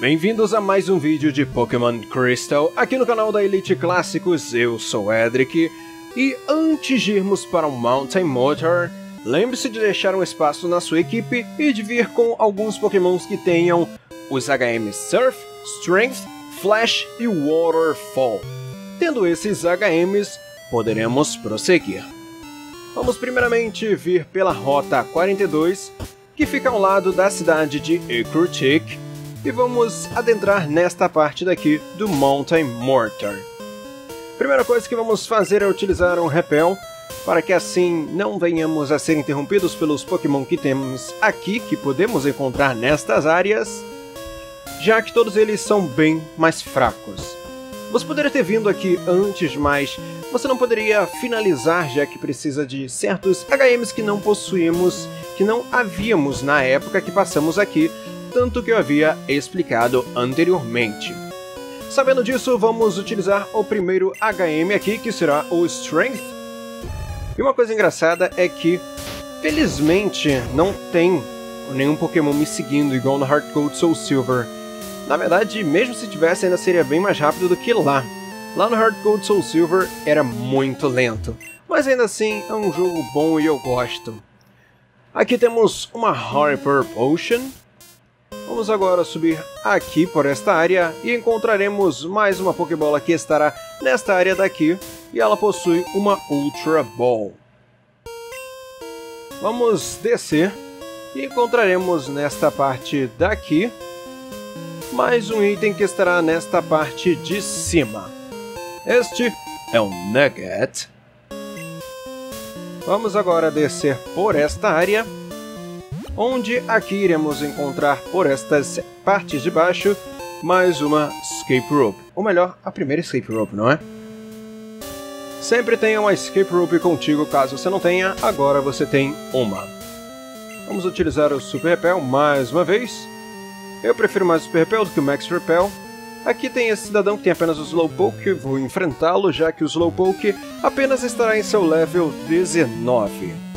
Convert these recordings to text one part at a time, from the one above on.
Bem-vindos a mais um vídeo de Pokémon Crystal aqui no canal da Elite Clássicos, eu sou Edric e antes de irmos para o Mountain Motor, lembre-se de deixar um espaço na sua equipe e de vir com alguns Pokémons que tenham os HM Surf, Strength, Flash e Waterfall. Tendo esses HMs, poderemos prosseguir. Vamos primeiramente vir pela Rota 42, que fica ao lado da cidade de Ecrutic, e vamos adentrar nesta parte daqui do Mountain Mortar. Primeira coisa que vamos fazer é utilizar um repel, para que assim não venhamos a ser interrompidos pelos Pokémon que temos aqui, que podemos encontrar nestas áreas, já que todos eles são bem mais fracos. Você poderia ter vindo aqui antes, mas você não poderia finalizar, já que precisa de certos HMs que não possuímos, que não havíamos na época que passamos aqui, tanto que eu havia explicado anteriormente. Sabendo disso, vamos utilizar o primeiro HM aqui, que será o Strength. E uma coisa engraçada é que, felizmente, não tem nenhum Pokémon me seguindo igual no Heart Gold Soul Silver. Na verdade, mesmo se tivesse, ainda seria bem mais rápido do que lá. Lá no Heart Gold Soul Silver era muito lento, mas ainda assim é um jogo bom e eu gosto. Aqui temos uma Hyper Potion, Vamos agora subir aqui por esta área e encontraremos mais uma Pokébola que estará nesta área daqui e ela possui uma Ultra Ball. Vamos descer e encontraremos nesta parte daqui mais um item que estará nesta parte de cima. Este é um Nugget. Vamos agora descer por esta área onde aqui iremos encontrar por estas partes de baixo mais uma escape rope, ou melhor, a primeira escape rope, não é? Sempre tenha uma escape rope contigo, caso você não tenha, agora você tem uma. Vamos utilizar o Super Repel mais uma vez. Eu prefiro mais o Super Repel do que o Max Repel. Aqui tem esse cidadão que tem apenas o Slowpoke, vou enfrentá-lo já que o Slowpoke apenas estará em seu level 19.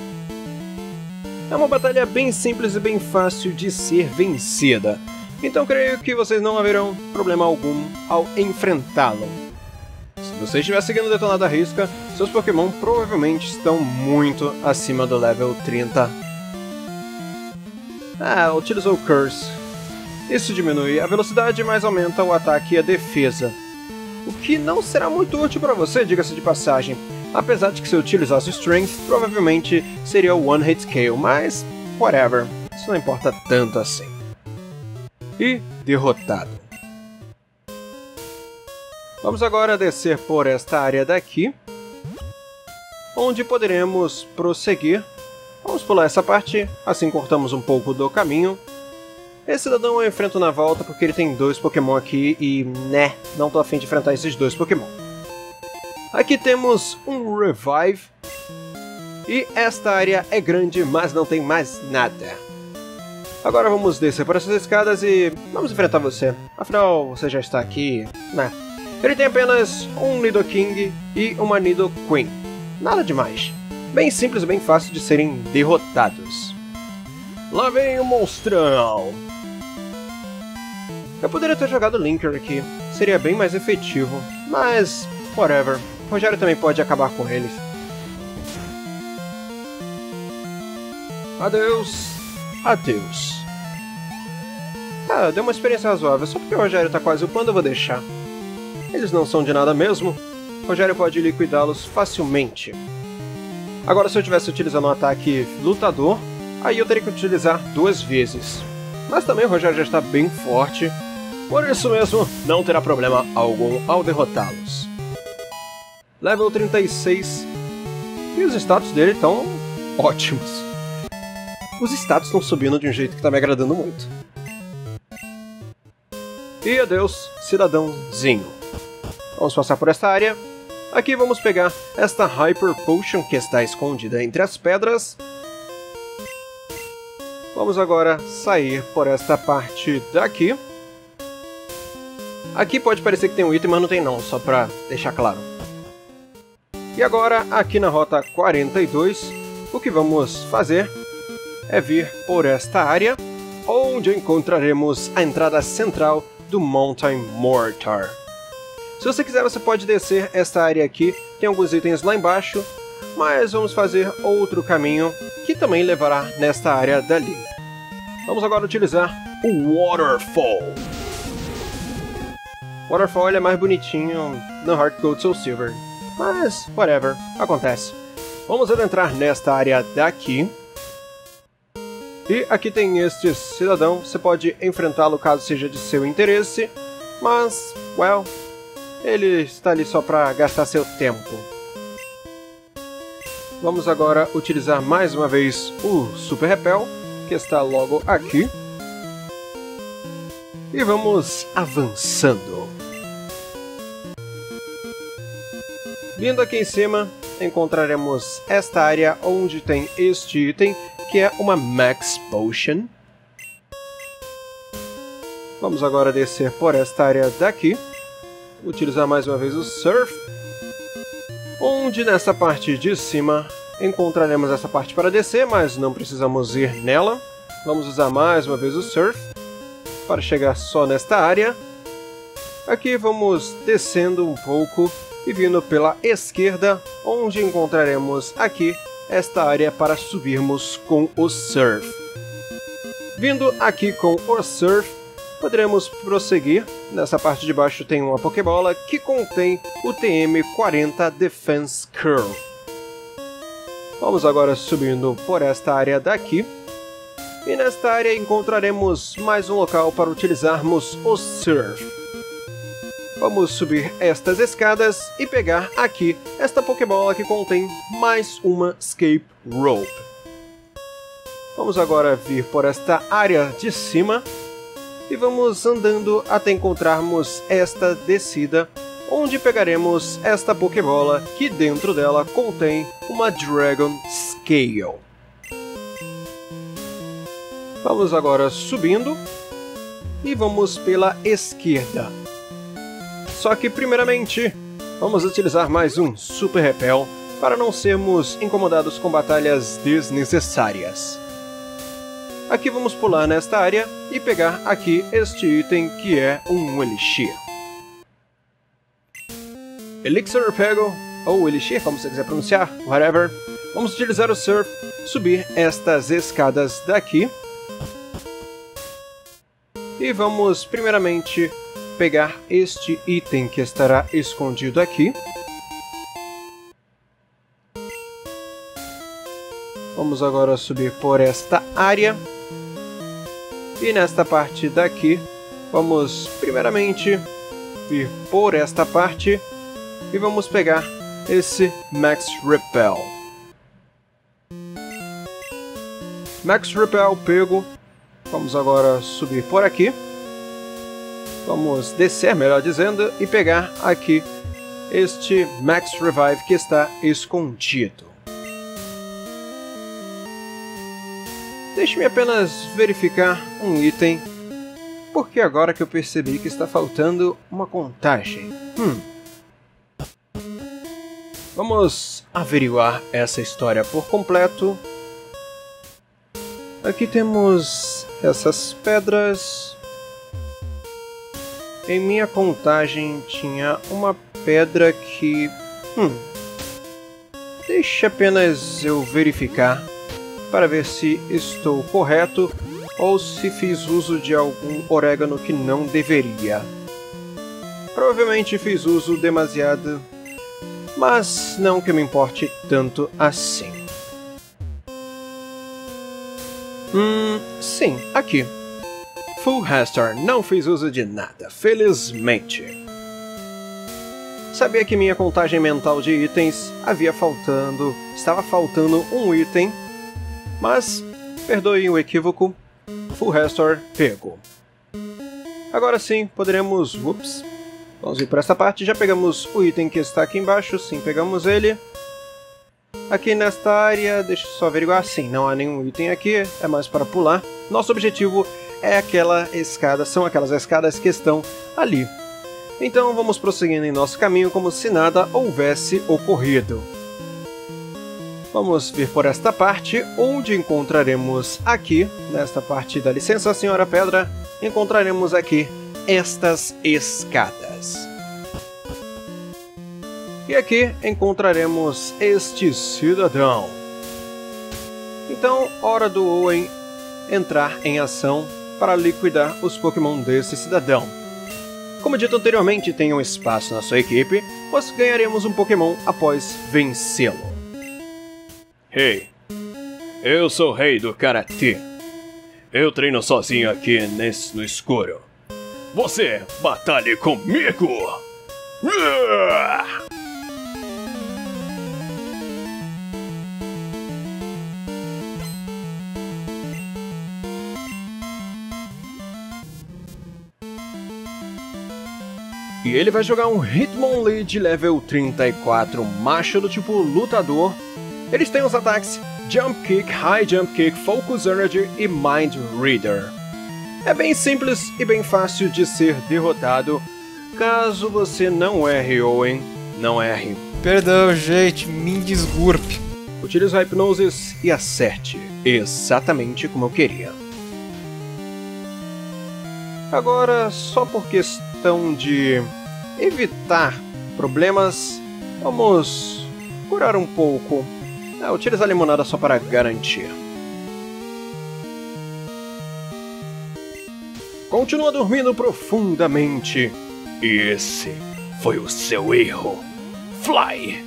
É uma batalha bem simples e bem fácil de ser vencida, então creio que vocês não haverão problema algum ao enfrentá-lo. Se você estiver seguindo o detonado à risca, seus Pokémon provavelmente estão muito acima do level 30. Ah, utilizou o Curse. Isso diminui a velocidade, mas aumenta o ataque e a defesa. O que não será muito útil para você, diga-se de passagem, Apesar de que se utilizasse Strength, provavelmente seria o One Hit Scale, mas whatever, isso não importa tanto assim. E derrotado. Vamos agora descer por esta área daqui, onde poderemos prosseguir. Vamos pular essa parte, assim cortamos um pouco do caminho. Esse cidadão eu enfrento na volta porque ele tem dois Pokémon aqui e, né, não tô afim de enfrentar esses dois Pokémon. Aqui temos um Revive. E esta área é grande, mas não tem mais nada. Agora vamos descer por essas escadas e vamos enfrentar você. Afinal, você já está aqui, né? Ele tem apenas um Nidoking e uma Nidoqueen. Nada demais. Bem simples bem fácil de serem derrotados. Lá vem o monstrão! Eu poderia ter jogado Linker aqui, seria bem mais efetivo, mas whatever. Rogério também pode acabar com eles. Adeus. Adeus. Ah, deu uma experiência razoável. Só porque o Rogério tá quase upando, eu vou deixar. Eles não são de nada mesmo. O Rogério pode liquidá-los facilmente. Agora, se eu tivesse utilizando um ataque lutador, aí eu teria que utilizar duas vezes. Mas também o Rogério já está bem forte, por isso mesmo não terá problema algum ao derrotá-los level 36. E os status dele estão ótimos. Os status estão subindo de um jeito que está me agradando muito. E adeus, cidadãozinho. Vamos passar por esta área. Aqui vamos pegar esta Hyper Potion que está escondida entre as pedras. Vamos agora sair por esta parte daqui. Aqui pode parecer que tem um item, mas não tem não, só pra deixar claro. E agora, aqui na rota 42, o que vamos fazer é vir por esta área, onde encontraremos a entrada central do Mountain Mortar. Se você quiser, você pode descer esta área aqui, tem alguns itens lá embaixo, mas vamos fazer outro caminho que também levará nesta área dali. Vamos agora utilizar o Waterfall. Waterfall é mais bonitinho no Heart Gold Soul Silver, mas whatever, acontece. Vamos adentrar nesta área daqui. E aqui tem este cidadão, você pode enfrentá-lo caso seja de seu interesse, mas, well, ele está ali só para gastar seu tempo. Vamos agora utilizar mais uma vez o Super Repel, que está logo aqui. E vamos avançando. Vindo aqui em cima, encontraremos esta área onde tem este item, que é uma Max Potion. Vamos agora descer por esta área daqui. Utilizar mais uma vez o Surf onde nessa parte de cima encontraremos essa parte para descer, mas não precisamos ir nela. Vamos usar mais uma vez o Surf para chegar só nesta área. Aqui vamos descendo um pouco e vindo pela esquerda, onde encontraremos aqui esta área para subirmos com o Surf. Vindo aqui com o Surf, poderemos prosseguir. Nessa parte de baixo tem uma Pokébola que contém o TM40 Defense Curl. Vamos agora subindo por esta área daqui. E nesta área encontraremos mais um local para utilizarmos o Surf. Vamos subir estas escadas e pegar aqui esta Pokébola que contém mais uma Escape Rope. Vamos agora vir por esta área de cima e vamos andando até encontrarmos esta descida, onde pegaremos esta Pokébola que dentro dela contém uma Dragon Scale. Vamos agora subindo e vamos pela esquerda. Só que primeiramente, vamos utilizar mais um Super Repel para não sermos incomodados com batalhas desnecessárias. Aqui vamos pular nesta área e pegar aqui este item que é um Elixir. Elixir pego, ou Elixir, como você quiser pronunciar, whatever. Vamos utilizar o Surf, subir estas escadas daqui. E vamos primeiramente pegar este item que estará escondido aqui. Vamos agora subir por esta área. E nesta parte daqui, vamos primeiramente vir por esta parte e vamos pegar esse Max Repel. Max Repel pego. Vamos agora subir por aqui. Vamos descer, melhor dizendo, e pegar aqui este Max Revive que está escondido. Deixe-me apenas verificar um item, porque agora que eu percebi que está faltando uma contagem. Hum. Vamos averiguar essa história por completo. Aqui temos essas pedras. Em minha contagem tinha uma pedra que... Hum. Deixe apenas eu verificar para ver se estou correto ou se fiz uso de algum orégano que não deveria. Provavelmente fiz uso demasiado, mas não que me importe tanto assim. Hum, sim, aqui. Full Hastar não fiz uso de nada, felizmente. Sabia que minha contagem mental de itens havia faltando, estava faltando um item mas, perdoem o equívoco, Full Restore pego. Agora sim, poderemos... Ups. Vamos ir para essa parte. Já pegamos o item que está aqui embaixo. Sim, pegamos ele. Aqui nesta área, deixa eu só averiguar. Sim, não há nenhum item aqui. É mais para pular. Nosso objetivo é aquela escada. São aquelas escadas que estão ali. Então vamos prosseguindo em nosso caminho como se nada houvesse ocorrido. Vamos vir por esta parte, onde encontraremos aqui, nesta parte da licença, senhora Pedra, encontraremos aqui estas escadas. E aqui encontraremos este cidadão. Então, hora do Owen entrar em ação para liquidar os Pokémon desse cidadão. Como dito anteriormente, tem um espaço na sua equipe, pois ganharemos um Pokémon após vencê-lo. Hey, eu sou o rei do Karatê. Eu treino sozinho aqui nesse, no escuro. Você batalhe comigo! E ele vai jogar um Hitmonlee de level 34, macho do tipo lutador. Eles têm os ataques Jump Kick, High Jump Kick, Focus Energy e Mind Reader. É bem simples e bem fácil de ser derrotado, caso você não erre, Owen. Não erre. Perdão, gente, me desgurpe. Utilize o Hypnosis e acerte, exatamente como eu queria. Agora, só por questão de evitar problemas, vamos curar um pouco. Ah, a limonada só para garantir. Continua dormindo profundamente. Esse foi o seu erro. Fly!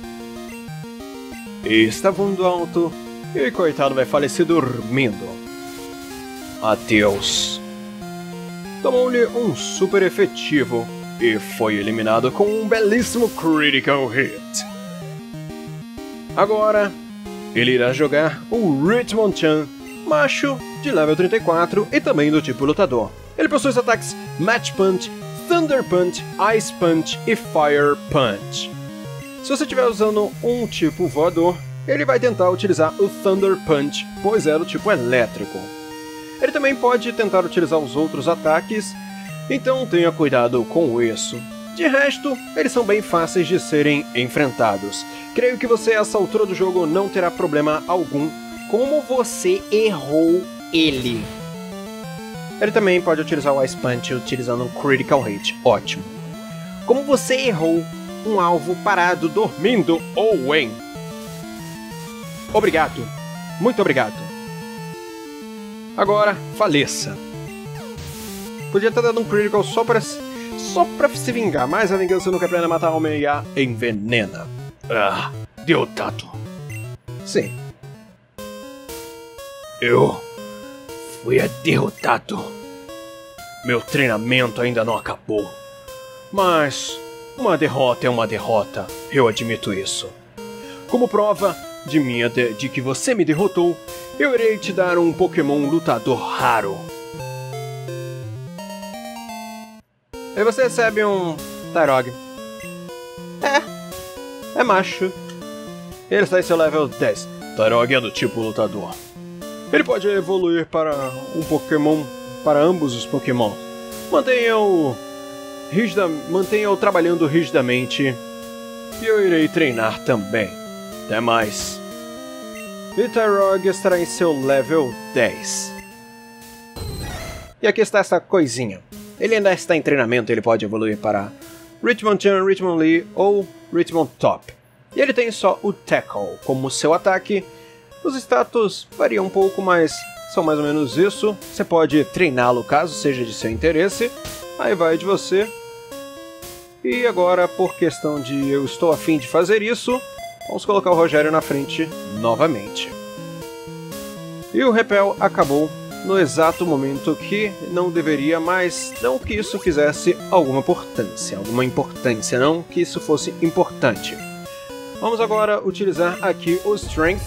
E está voando alto. E coitado vai falecer dormindo. Adeus. Tomou-lhe um super efetivo e foi eliminado com um belíssimo critical hit. Agora, ele irá jogar o Richmond Chan, macho de level 34 e também do tipo lutador. Ele possui os ataques Match Punch, Thunder Punch, Ice Punch e Fire Punch. Se você estiver usando um tipo voador, ele vai tentar utilizar o Thunder Punch, pois é do tipo elétrico. Ele também pode tentar utilizar os outros ataques então tenha cuidado com isso. De resto, eles são bem fáceis de serem enfrentados. Creio que você, a essa altura do jogo, não terá problema algum. Como você errou ele? Ele também pode utilizar o Ice Punch utilizando um Critical Hit. Ótimo. Como você errou um alvo parado dormindo, Owen? Obrigado. Muito obrigado. Agora, faleça. Podia ter dado um critical só pra, só pra se vingar, mas a vingança nunca aprende a matar homem e a envenena. Ah, derrotado. Sim. Eu fui derrotado. Meu treinamento ainda não acabou. Mas uma derrota é uma derrota, eu admito isso. Como prova de minha de, de que você me derrotou, eu irei te dar um Pokémon lutador raro. Aí você recebe um Tyrog. É. É macho. Ele está em seu level 10. Tyrog é do tipo lutador. Ele pode evoluir para um Pokémon. Para ambos os Pokémon. Mantenha-o. Rigida, mantenha-o trabalhando rigidamente. E eu irei treinar também. Até mais. E Tyrog estará em seu level 10. E aqui está essa coisinha. Ele ainda está em treinamento, ele pode evoluir para Richmond Chan, Richmond Lee ou Richmond Top. E ele tem só o Tackle como seu ataque. Os status variam um pouco, mas são mais ou menos isso. Você pode treiná-lo caso seja de seu interesse. Aí vai de você. E agora, por questão de eu estou afim de fazer isso, vamos colocar o Rogério na frente novamente. E o Repel acabou no exato momento que não deveria, mas não que isso fizesse alguma importância, alguma importância, não que isso fosse importante. Vamos agora utilizar aqui o Strength.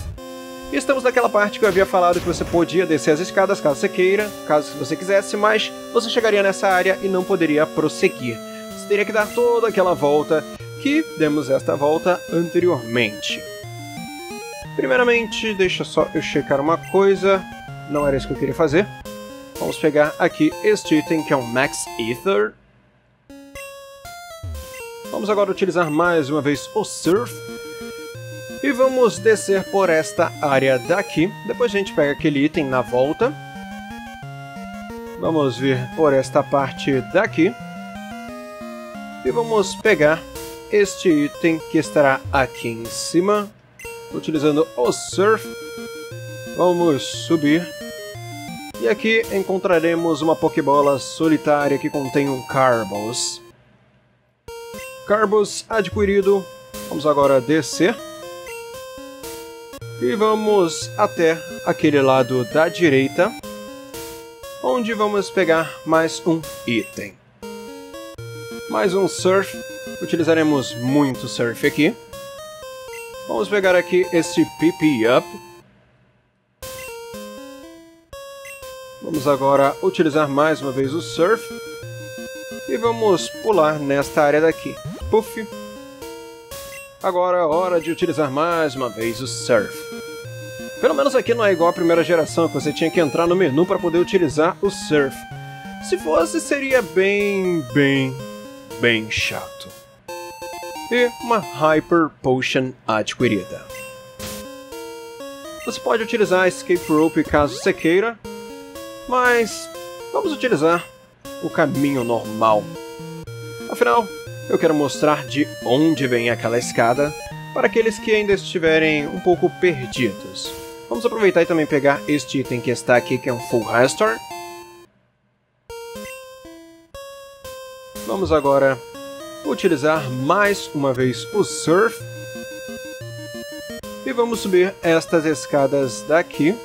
Estamos naquela parte que eu havia falado que você podia descer as escadas caso você queira, caso você quisesse, mas você chegaria nessa área e não poderia prosseguir. Você teria que dar toda aquela volta que demos esta volta anteriormente. Primeiramente, deixa só eu checar uma coisa não era isso que eu queria fazer. Vamos pegar aqui este item que é um Max Ether. Vamos agora utilizar mais uma vez o Surf. E vamos descer por esta área daqui. Depois a gente pega aquele item na volta. Vamos vir por esta parte daqui. E vamos pegar este item que estará aqui em cima. Utilizando o Surf. Vamos subir. E aqui encontraremos uma Pokébola solitária que contém um Carbos. Carbos adquirido. Vamos agora descer. E vamos até aquele lado da direita, onde vamos pegar mais um item. Mais um surf, utilizaremos muito surf aqui. Vamos pegar aqui este PP Up. Vamos agora utilizar mais uma vez o surf. E vamos pular nesta área daqui. Puff. Agora é hora de utilizar mais uma vez o surf. Pelo menos aqui não é igual à primeira geração, que você tinha que entrar no menu para poder utilizar o Surf. Se fosse, seria bem, bem, bem chato. E uma Hyper Potion adquirida. Você pode utilizar a Escape Rope caso você queira, mas vamos utilizar o caminho normal. Afinal, eu quero mostrar de onde vem aquela escada para aqueles que ainda estiverem um pouco perdidos. Vamos aproveitar e também pegar este item que está aqui, que é um Full Restore. Vamos agora utilizar mais uma vez o Surf. E vamos subir estas escadas daqui.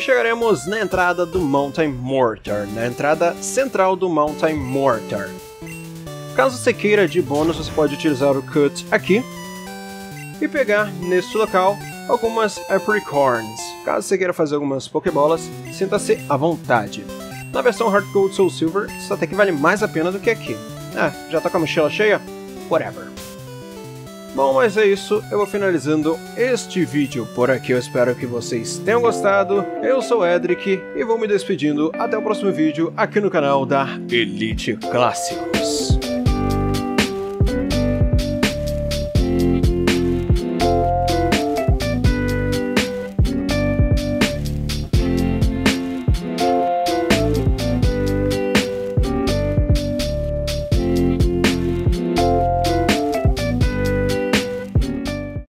E chegaremos na entrada do Mountain Mortar, na entrada central do Mountain Mortar. Caso você queira de bônus, você pode utilizar o Cut aqui e pegar neste local algumas Apricorns. Caso você queira fazer algumas Pokébolas, sinta-se à vontade. Na versão Heart Gold Soul Silver, isso até que vale mais a pena do que aqui. Ah, já tá com a mochila cheia? Whatever. Bom, mas é isso, eu vou finalizando este vídeo por aqui, eu espero que vocês tenham gostado. Eu sou o Edric e vou me despedindo até o próximo vídeo aqui no canal da Elite Clássico.